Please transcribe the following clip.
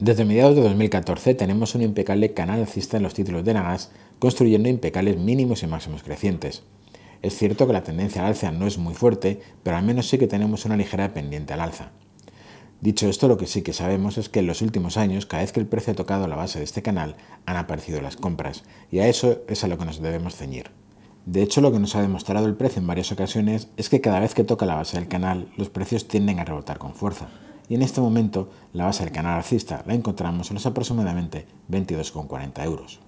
Desde mediados de 2014 tenemos un impecable canal alcista en los títulos de Nagas, construyendo impecables mínimos y máximos crecientes. Es cierto que la tendencia al alza no es muy fuerte, pero al menos sí que tenemos una ligera pendiente al alza. Dicho esto, lo que sí que sabemos es que en los últimos años, cada vez que el precio ha tocado la base de este canal, han aparecido las compras, y a eso es a lo que nos debemos ceñir. De hecho, lo que nos ha demostrado el precio en varias ocasiones es que cada vez que toca la base del canal, los precios tienden a rebotar con fuerza y en este momento la base del canal alcista la encontramos en los aproximadamente 22,40 euros.